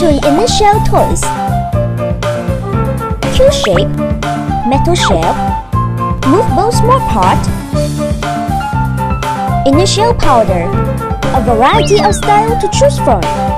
to initial toys. Q-shape, metal shell, movable small part, initial powder, a variety of style to choose from.